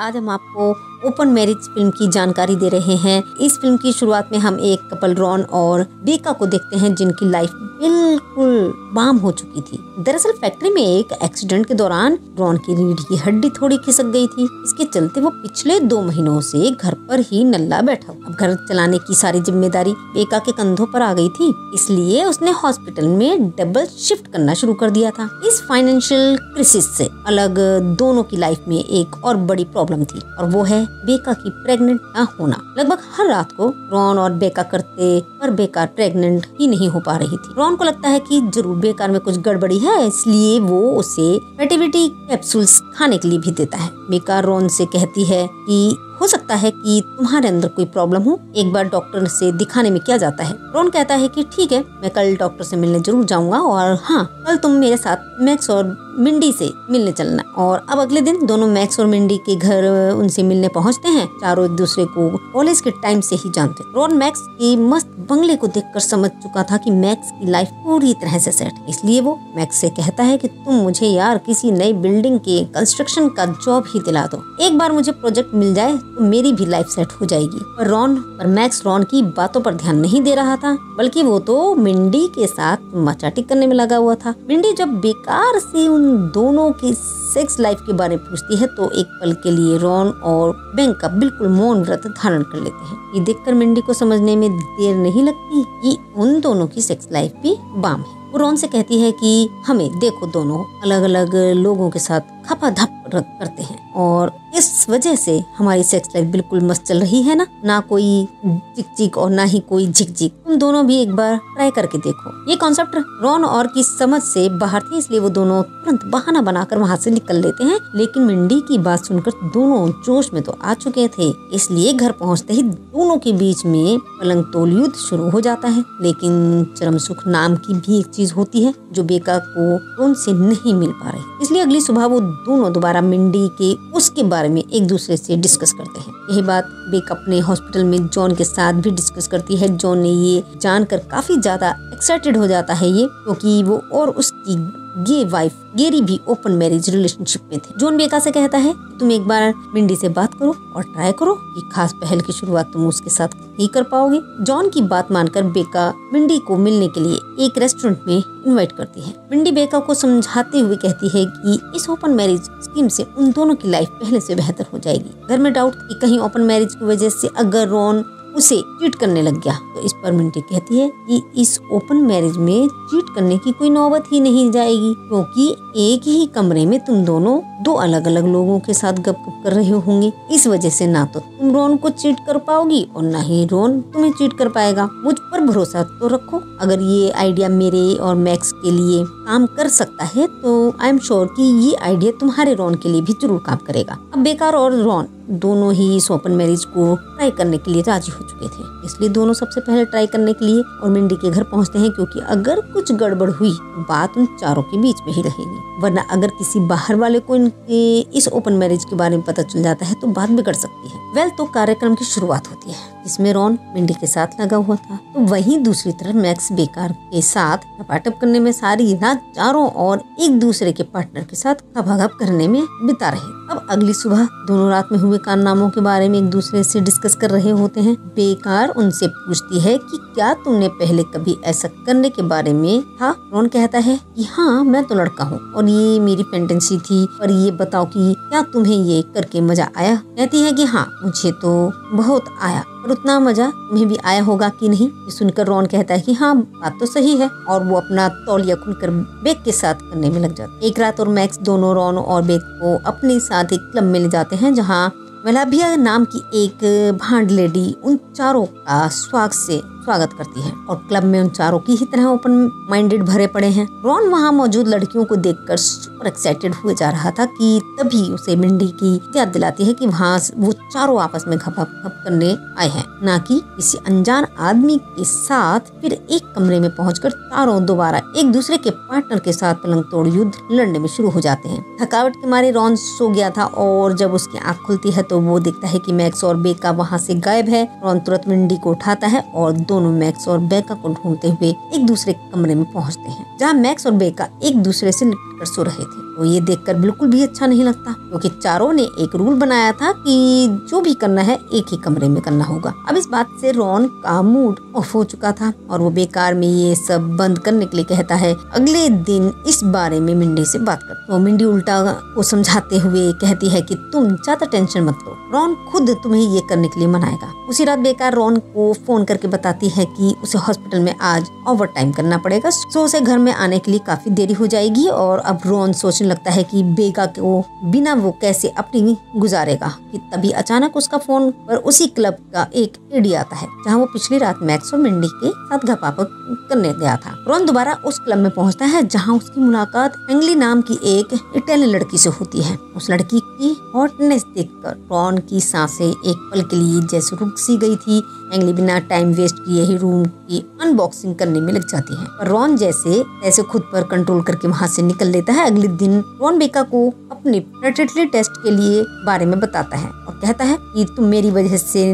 आज हम आपको ओपन मैरिज फ़िल्म की जानकारी दे रहे हैं। इस फ़िल्म की शुरुआत में हम एक कपल रॉन और बेका को देखते हैं, जिनकी लाइफ बिल्कुल बाम हो चुकी थी। दरअसल फैक्ट्री में एक एक्सीडेंट के दौरान रॉन की रीढ़ की हड्डी थोड़ी खिसक गई थी। इसके चलते वो पिछले दो महीनों से घर पर ही नल्ला बैठा अब घर चलाने की सारी ज़िम्मेदारी बेका के कंधों पर आ गई थी, इसलिए उसने हॉस्पिटल में डबल शिफ्ट करना शुरू कर दिया था। इस फाइनेंशियल क्रिसिस से अलग दोनों की लाइफ में एक और बड़ी प्रॉब्लम थी, और वो है बेका की प्रेग्नेंट न होना। लगभग हर रात को रॉन और बेका करते पर बेका प्रेग्नेंट ही नहीं हो पा रही थी। रॉन को लगता है कि ज़रूर बेकार में कुछ गड़बड़ी है, इसलिए वो उसे फर्टिलिटी कैप्सूल्स खाने के लिए भी देता है। बेकार रोन से कहती है कि हो सकता है कि तुम्हारे अंदर कोई प्रॉब्लम हो, एक बार डॉक्टर से दिखाने में क्या जाता है। रोन कहता है कि ठीक है, मैं कल डॉक्टर से मिलने ज़रूर जाऊँगा और हाँ कल तुम मेरे साथ मैक्स और मिंडी से मिलने चलना। और अब अगले दिन दोनों मैक्स और मिंडी के घर उनसे मिलने पहुँचते हैं, चारों एक दूसरे को कॉलेज के टाइम से ही जानते रोन मैक्स की मस्त बंगले को देखकर समझ चुका था कि मैक्स की लाइफ पूरी तरह से सेट है। इसलिए वो मैक्स से कहता है कि तुम मुझे यार किसी नई बिल्डिंग के कंस्ट्रक्शन का जॉब ही दिला दो। एक बार मुझे प्रोजेक्ट मिल जाए तो मेरी भी लाइफ सेट हो जाएगी। पर रॉन, पर मैक्स रॉन की बातों पर ध्यान नहीं दे रहा था, बल्कि वो तो मिंडी के साथ मचाटी करने में लगा हुआ था। मिंडी जब बेकार से उन दोनों की सेक्स लाइफ के बारे में पूछती है तो एक पल के लिए रॉन और बैंक का बिल्कुल मौन व्रत धारण कर लेते हैं। ये देखकर मिंडी को समझने में देर नहीं लगती कि उन दोनों की सेक्स लाइफ भी बाम है। वो रॉन से कहती है कि हमें देखो दोनों अलग अलग लोगों के साथ खपा धप करते हैं। और इस वजह से हमारी सेक्स लाइफ बिल्कुल मस्त चल रही है ना? ना कोई चिक चिक और ना ही कोई झिक झिक तुम दोनों भी एक बार ट्राई करके देखो। ये कॉन्सेप्ट रॉन और की समझ से बाहर थी, इसलिए वो दोनों तुरंत बहाना बनाकर वहाँ से निकल लेते हैं। लेकिन मिंडी की बात सुनकर दोनों जोश में तो आ चुके थे। इसलिए घर पहुँचते ही दोनों के बीच में पलंग तोल युद्ध शुरू हो जाता है। लेकिन चरम सुख नाम की भी चीज़ होती है जो बेका को उनसे नहीं मिल पा रही। इसलिए अगली सुबह वो दोनों दोबारा मिंडी के, उसके बारे में एक दूसरे से डिस्कस करते हैं। यही बात बेक अपने हॉस्पिटल में जॉन के साथ भी डिस्कस करती है। जॉन ने ये जानकर काफ़ी ज़्यादा एक्साइटेड हो जाता है ये, क्योंकि तो वो और उसकी गे वाइफ गेरी भी ओपन मैरिज रिलेशनशिप में थे। जॉन बेका से कहता है, तुम एक बार मिंडी से बात करो और ट्राई करो कि खास पहल की शुरुआत तुम उसके साथ ही कर पाओगे। जॉन की बात मानकर बेका मिंडी को मिलने के लिए एक रेस्टोरेंट में इनवाइट करती है। मिंडी बेका को समझाते हुए कहती है कि इस ओपन मैरिज स्कीम से उन दोनों की लाइफ पहले से बेहतर हो जाएगी। घर में डाउट कि कहीं ओपन मैरिज की वजह से अगर रॉन उसे चीट करने लग गया। तो इस पर मिंटी कहती है कि इस ओपन मैरिज में चीट करने की कोई नौबत ही नहीं जाएगी, क्योंकि एक ही कमरे में तुम दोनों दो अलग अलग लोगों के साथ गप गप कर रहे होंगे। इस वजह से ना तो तुम रोन को चीट कर पाओगी और ना ही रोन तुम्हें चीट कर पाएगा। मुझ पर भरोसा तो रखो। अगर ये आइडिया मेरे और मैक्स के लिए काम कर सकता है तो आई एम श्योर की ये आइडिया तुम्हारे रोन के लिए भी ज़रूर काम करेगा। अब बेकार और रोन दोनों ही इस ओपन मैरिज को ट्राई करने के लिए राज़ी हो चुके थे। इसलिए दोनों सबसे पहले ट्राई करने के लिए और मिंडी के घर पहुँचते हैं क्योंकि अगर कुछ गड़बड़ हुई तो बात उन चारों के बीच में ही रहेगी। वरना अगर किसी बाहर वाले को इनके इस ओपन मैरिज के बारे में पता चल जाता है तो बात बिगड़ सकती है। वेल तो कार्यक्रम की शुरुआत होती है, जिसमें रॉन मिंडी के साथ लगा हुआ था। तो वहीं दूसरी तरफ़ मैक्स बेकार के साथ टपाटप करने में सारी रात चारों और एक दूसरे के पार्टनर के साथ खपाखप करने में बिता रहे। अब अगली सुबह दोनों रात में हुए कारनामों के बारे में एक दूसरे से डिस्कस कर रहे होते हैं। बेकार उनसे पूछती है कि क्या तुमने पहले कभी ऐसा करने के बारे में था रॉन कहता है कि हाँ मैं तो लड़का हूँ और ये मेरी पेंटेंसी थी और ये बताओ कि क्या तुम्हें ये करके मज़ा आया? कहती है कि हाँ मुझे तो बहुत आया और उतना मज़ा तुम्हें भी आया होगा कि नहीं? ये सुनकर रॉन कहता है कि हाँ बात तो सही है और वो अपना तौलिया खुलकर बेग के साथ करने में लग जाता एक रात और मैक्स दोनों रॉन और बेग को अपने साथ एक क्लब में ले जाते हैं जहाँ वलाभिया नाम की एक भांड लेडी उन चारों का स्वाग से स्वागत करती है और क्लब में उन चारों की ही तरह ओपन माइंडेड भरे पड़े हैं। रॉन वहाँ मौजूद लड़कियों को देखकर सुपर एक्साइटेड हुए जा रहा था कि तभी उसे मिंडी की याद दिलाती है कि वहाँ वो चारों आपस में घपा घप करने आए हैं। न कि किसी अनजान आदमी के साथ फिर एक कमरे में पहुंचकर चारों दोबारा एक दूसरे के पार्टनर के साथ पलंग तोड़ युद्ध लड़ने में शुरू हो जाते हैं। थकावट के मारे रॉन सो गया था और जब उसकी आँख खुलती है तो वो देखता है कि मैक्स और बेका वहाँ से गायब है। रॉन तुरंत मिंडी को उठाता है और दोनों मैक्स और बेका को ढूंढते हुए एक दूसरे के कमरे में पहुँचते हैं, जहाँ मैक्स और बेका एक दूसरे से लिपट कर सो रहे थे। तो ये देखकर बिल्कुल भी अच्छा नहीं लगता, क्योंकि चारों ने एक रूल बनाया था कि जो भी करना है, एक ही कमरे में करना होगा। अब इस बात से रॉन का मूड ऑफ़ हो चुका था और वो बेकार में ये सब बंद करने के लिए कहता है, अगले दिन इस बारे में मिंडी से बात कर। तो मिंडी उल्टा को समझाते हुए कहती है कि तुम ज़्यादा टेंशन मत लो, रॉन खुद तुम्हें ये करने के लिए मनाएगा। उसी रात बेकार रॉन को फ़ोन करके बताती है कि उसे हॉस्पिटल में आज ओवर टाइम करना पड़ेगा। सो उसे घर में आने के लिए काफ़ी देरी हो जाएगी और अब रॉन सोचने लगता है कि बेगा को बिना वो कैसे अपनी गुजारेगा। कि तभी अचानक उसका फ़ोन पर उसी क्लब का एक एडी आता है, जहाँ वो पिछली रात और मिंडी के साथ घपापक करने गया था। रॉन दोबारा उस क्लब में पहुँचता है, जहाँ उसकी मुलाकात एंगली नाम की एक इटालियन लड़की से होती है। उस लड़की की हॉटनेस देखकर रॉन की साँसें एक पल के लिए जैसे रुक सी गई थी एंगली बिना टाइम वेस्ट किए ही रूम की अनबॉक्सिंग करने में लग जाती है। रॉन जैसे ऐसे खुद पर कंट्रोल करके वहाँ से निकल लेता है, अगले दिन रॉन बेका को अपने फर्टिलिटी टेस्ट के लिए बारे में बताता है और कहता है कि तुम मेरी वजह से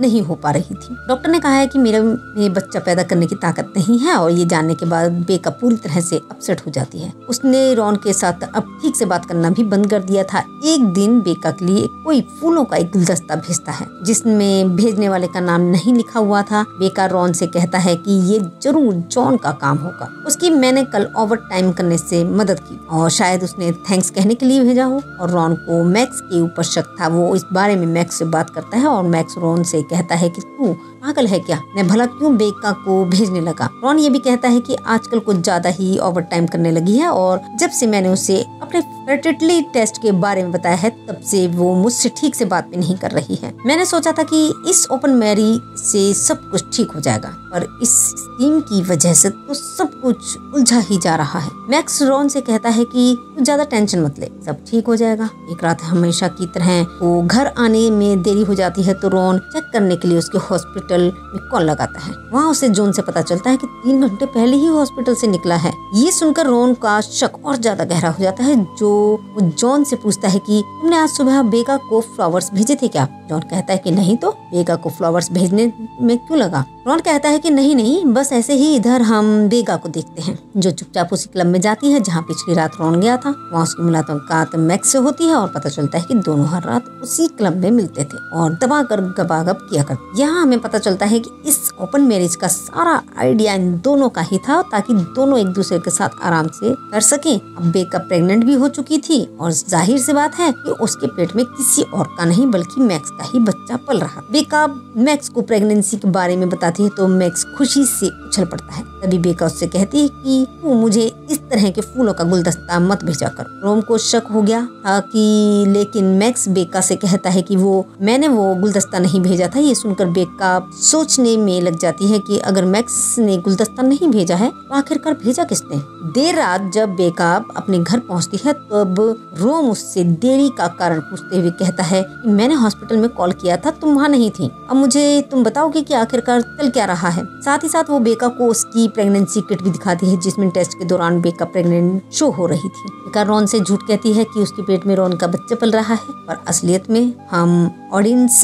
नहीं हो पा रही थी। डॉक्टर ने कहा है कि मेरे में बच्चा पैदा करने की ताकत नहीं है और ये जानने के बाद बेका पूरी तरह से अपसेट हो जाती है। उसने रॉन के साथ अब ठीक से बात करना भी बंद कर दिया था। एक दिन बेका के लिए कोई फूलों का एक गुलदस्ता भेजता है, जिसमें भेजने वाले का नाम नहीं लिखा हुआ था। बेकार रॉन से कहता है कि ये ज़रूर जॉन का काम होगा। उसकी मैंने कल ओवर टाइम करने से मदद की और शायद उसने थैंक्स कहने के लिए भेजा हो। और रॉन को मैक्स के ऊपर शक था। वो इस बारे में मैक्स से बात करता है और मैक्स रॉन से कहता है की तू पागल है क्या? मैं भला क्यों बेका को भेजने लगा? रॉन ये भी कहता है कि आजकल कुछ ज़्यादा ही ओवर टाइम करने लगी है और जब से मैंने उसे अपने फर्टिलिटी टेस्ट के बारे में बताया है, तब से वो मुझसे ठीक से बात भी नहीं कर रही है। मैंने सोचा था कि इस ओपन मैरी से सब कुछ ठीक हो जाएगा। पर इस स्कीम की वजह से तो सब कुछ उलझा ही जा रहा है। मैक्स रॉन से कहता है कि तू ज़्यादा टेंशन मत ले, सब ठीक हो जाएगा। एक रात हमेशा की तरह वो घर आने में देरी हो जाती है तो रॉन चेक करने के लिए उसके हॉस्पिटल में कॉल लगाता है। वहाँ उसे जोन से पता चलता है कि तीन घंटे पहले ही हॉस्पिटल से निकला है। ये सुनकर रोन का शक और ज़्यादा गहरा हो जाता है, जो जॉन से पूछता है कि तुमने आज सुबह बेगा को फ्लावर्स भेजे थे क्या? जॉन कहता है कि नहीं तो बेगा को फ्लावर्स भेजने में क्यों लगा? रॉन कहता है कि नहीं नहीं, बस ऐसे ही इधर हम बेगा को देखते हैं, जो चुपचाप उसी क्लब में जाती है, जहाँ पिछली रात रॉन गया था। वहाँ उसकी मुलाकात मैक्स से होती है और पता चलता है कि दोनों हर रात उसी क्लब में मिलते थे और दबा कर गबागब किया कर यहाँ हमें पता चलता है कि इस ओपन मैरिज का सारा आइडिया इन दोनों का ही था, ताकि दोनों एक दूसरे के साथ आराम से कर सके। अब बेका प्रेगनेंट भी हो चुकी थी और ज़ाहिर सी बात है कि उसके पेट में किसी और का नहीं, बल्कि मैक्स का ही बच्चा पल रहा। बेका मैक्स को प्रेगनेंसी के बारे में बताती है तो मैक्स खुशी से उछल पड़ता है। तभी बेका उससे कहती है कि, तू मुझे इस तरह के फूलों का गुलदस्ता मत भेजा कर। रोम को शक हो गया था कि, लेकिन मैक्स बेका से कहता है कि वो, मैंने वो गुलदस्ता नहीं भेजा था। ये सुनकर बेका सोचने में लग जाती है कि अगर मैक्स ने गुलदस्ता नहीं भेजा है तो आखिरकार भेजा किसने? देर रात जब बेका अपने घर पहुँचती है, तब रोम उससे देरी का कारण पूछते हुए कहता है कि, मैंने हॉस्पिटल में कॉल किया था, तुम वहाँ नहीं थी। अब मुझे तुम बताओगे कि आखिरकार चल क्या रहा है? साथ ही साथ वो बेका को उसकी प्रेगनेंसी किट भी दिखाती है, जिसमें टेस्ट के दौरान बेका प्रेगनेंट शो हो रही थी। बेका रॉन से झूठ कहती है कि उसके पेट में रोन का बच्चा पल रहा है पर असलियत में हम ऑडियंस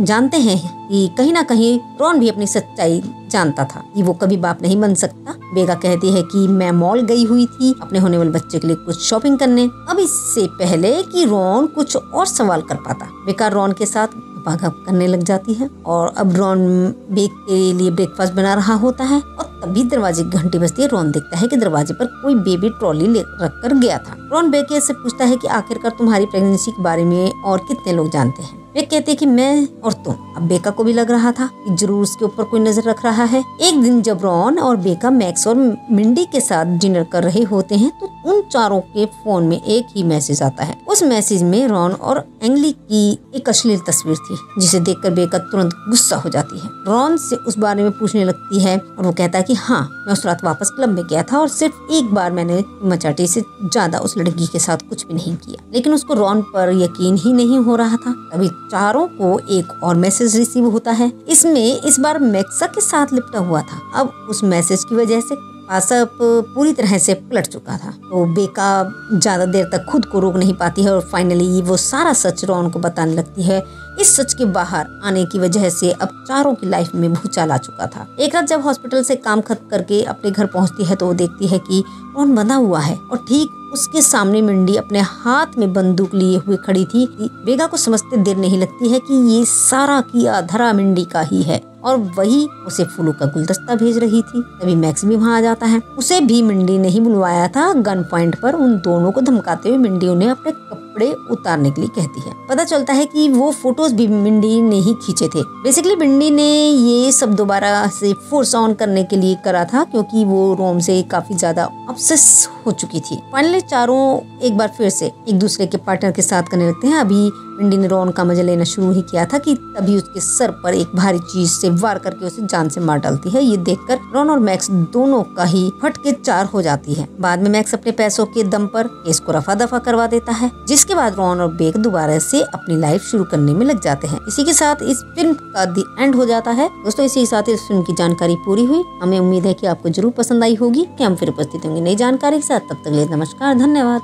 जानते हैं कि कहीं ना कहीं रॉन भी अपनी सच्चाई जानता था कि वो कभी बाप नहीं बन सकता। बेगा कहती है कि मैं मॉल गई हुई थी, अपने होने वाले बच्चे के लिए कुछ शॉपिंग करने। अब इससे पहले कि रॉन कुछ और सवाल कर पाता। बेकार रॉन के साथ भागप करने लग जाती है और अब रॉन बेक के लिए ब्रेकफास्ट बना रहा होता है और तभी दरवाजे की घंटी बजती है। रॉन देखता है कि दरवाजे पर कोई बेबी ट्रॉली ले रख कर गया था। रॉन बेके से पूछता है कि आखिरकार तुम्हारी प्रेगनेंसी के बारे में और कितने लोग जानते हैं? वे कहते कि मैं और तुम। अब बेका को भी लग रहा था कि ज़रूर उसके ऊपर कोई नज़र रख रहा है। एक दिन जब रॉन और बेका मैक्स और मिंडी के साथ डिनर कर रहे होते हैं तो उन चारों के फ़ोन में एक ही मैसेज आता है। उस मैसेज में रॉन और एंगली की एक अश्लील तस्वीर थी, जिसे देखकर बेका तुरंत गुस्सा हो जाती है। रॉन से उस बारे में पूछने लगती है और वो कहता है की हाँ मैं उस रात वापस क्लब में गया था और सिर्फ़ एक बार मैंने मचाटी से ज़्यादा उस लड़की के साथ कुछ भी नहीं किया। लेकिन उसको रॉन पर यकीन ही नहीं हो रहा था। तभी चारों को एक और मैसेज रिसीव होता है। इसमें इस बार मैक्सा के साथ लिपटा हुआ था। अब उस मैसेज की वजह से पासअप पूरी तरह से पलट चुका था। तो बेका ज़्यादा देर तक खुद को रोक नहीं पाती है और फाइनली वो सारा सच रॉन को बताने लगती है। इस सच के बाहर आने की वजह से अब चारों की लाइफ में भूचाल आ चुका था। एक रात जब हॉस्पिटल से काम खत्म करके अपने घर पहुँचती है तो वो देखती है कि रॉन बना हुआ है और ठीक उसके सामने मिंडी अपने हाथ में बंदूक लिए हुए खड़ी थी बेगा को समझते देर नहीं लगती है कि ये सारा किया धरा मिंडी का ही है। और वही उसे फूलों का गुलदस्ता भेज रही थी। तभी मैक्स भी वहाँ आ जाता है। उसे भी मिंडी ने ही बुलवाया था। गन पॉइंट पर उन दोनों को धमकाते हुए मिंडी उन्हें अपने कपड़े उतारने के लिए कहती है। पता चलता है कि वो फ़ोटोज़ भी मिंडी ने ही खींचे थे। बेसिकली मिंडी ने ये सब दोबारा से फोर्स ऑन करने के लिए करा था क्योंकि वो रोम से काफ़ी ज़्यादा ऑब्सेस हो चुकी थी। फाइनली चारों एक बार फिर से एक दूसरे के पार्टनर के साथ करने लगते हैं। अभी मिंडी ने रोन का मज़ा लेना शुरू ही किया था कि तभी उसके सर पर एक भारी चीज़ से वार करके उसे जान से मार डालती है। ये देखकर रॉन और मैक्स दोनों का ही फट के चार हो जाती है। बाद में मैक्स अपने पैसों के दम पर इसको रफा दफ़ा करवा देता है, जिसके बाद रॉन और बेक दोबारा से अपनी लाइफ शुरू करने में लग जाते हैं। इसी के साथ इस फ़िल्म का दी एंड हो जाता है। दोस्तों, इसी के साथ इस फ़िल्म की जानकारी पूरी हुई। हमें उम्मीद है की आपको ज़रूर पसंद आई होगी। की हम फिर उपस्थित होंगे नई जानकारी के साथ? तब तक लिए नमस्कार, धन्यवाद।